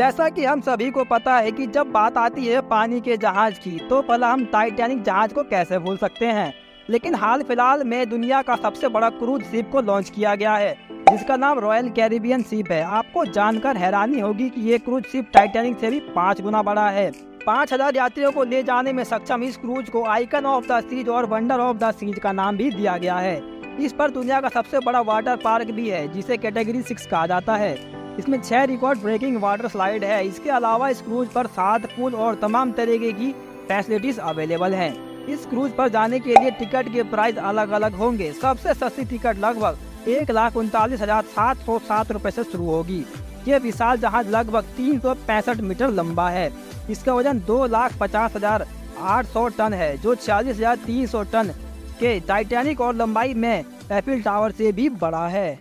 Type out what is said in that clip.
जैसा कि हम सभी को पता है कि जब बात आती है पानी के जहाज़ की तो भला हम टाइटैनिक जहाज़ को कैसे भूल सकते हैं? लेकिन हाल फ़िलहाल में दुनिया का सबसे बड़ा क्रूज शिप को लॉन्च किया गया है, जिसका नाम रॉयल कैरिबियन शिप है। आपको जानकर हैरानी होगी कि ये क्रूज शिप टाइटैनिक से भी पाँच गुना बड़ा है। पाँच हज़ार यात्रियों को ले जाने में सक्षम इस क्रूज को आइकन ऑफ़ द सीज और वंडर ऑफ़ द सीज का नाम भी दिया गया है। इस पर दुनिया का सबसे बड़ा वाटर पार्क भी है, जिसे कैटेगरी सिक्स कहा जाता है। इसमें छह रिकॉर्ड ब्रेकिंग वाटर स्लाइड है। इसके अलावा इस क्रूज पर सात पुल और तमाम तरीके की फैसिलिटीज़ अवेलेबल हैं। इस क्रूज पर जाने के लिए टिकट के प्राइस अलग अलग होंगे। सबसे सस्ती टिकट लगभग एक लाख उनतालीस हज़ार सात सौ सात रूपए ऐसी शुरू होगी। ये विशाल जहाज़ लगभग तीन सौ पैंसठ मीटर लंबा है। इसका वज़न दो लाख पचास हज़ार आठ सौ टन है, जो छियालीस हज़ार तीन सौ टन के टाइटैनिक और लंबाई में एफिल टावर से भी बड़ा है।